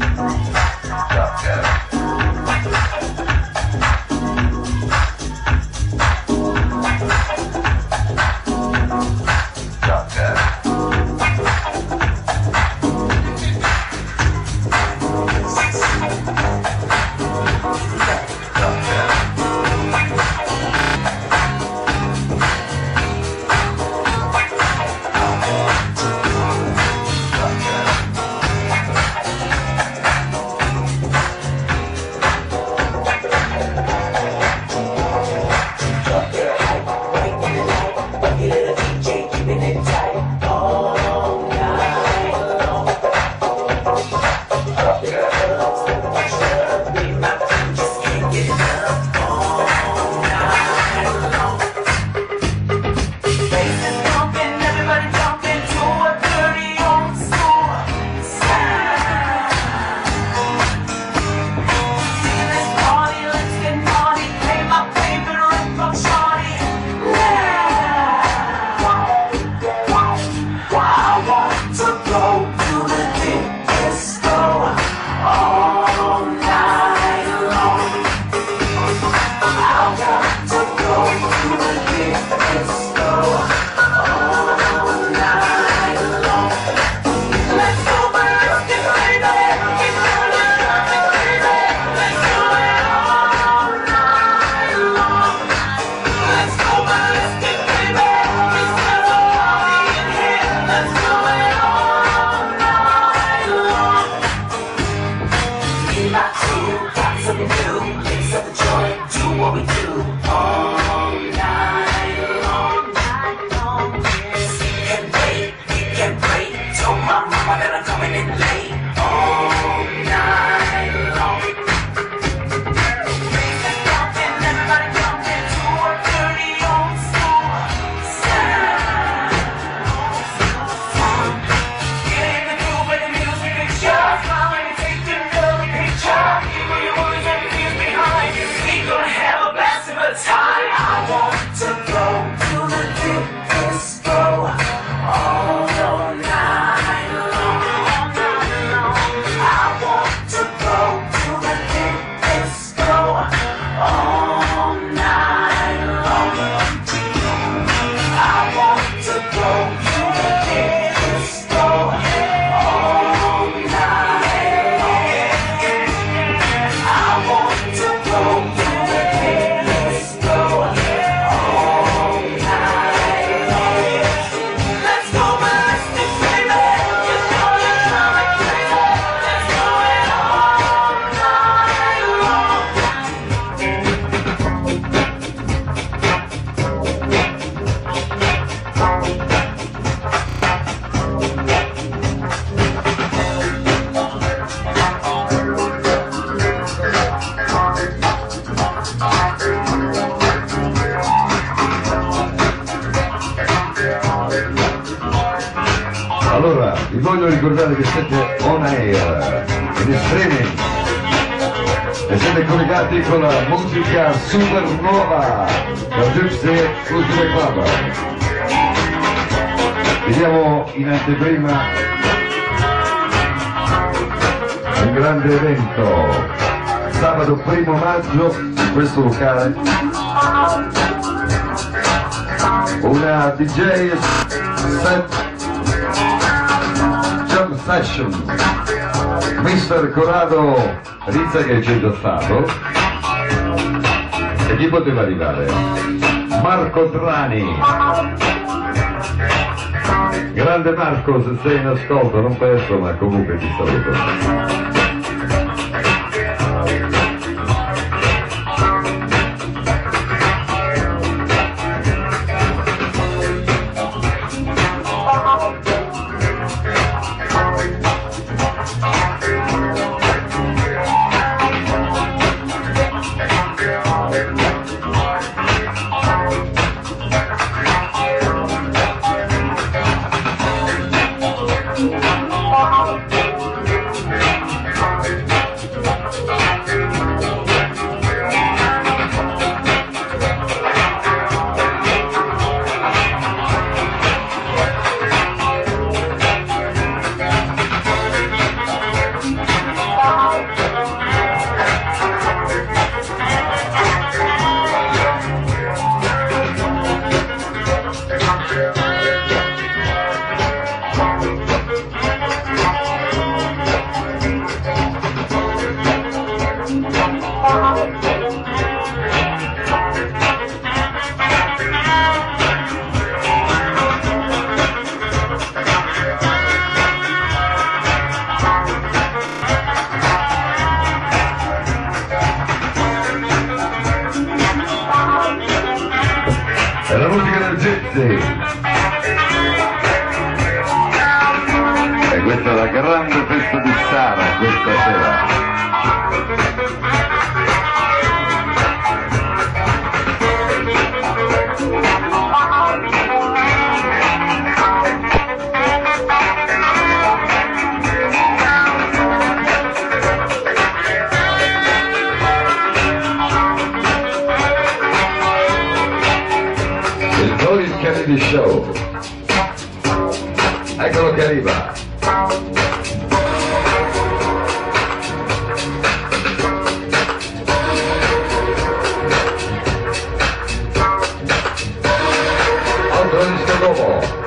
Tchau, tchau. Ricordate che siete on air, in streaming e siete collegati con la musica super nuova da Gypsy Culture Club. Vediamo in anteprima un grande evento, sabato primo maggio in questo locale, una DJ set Session Mister Corrado Rizza che c'è già stato. E chi poteva arrivare? Marco Trani. Grande Marco se sei in ascolto non penso ma comunque ti saluto ragazzi e questa è la grande festa di Sara eccolo che arriva. Contro il suo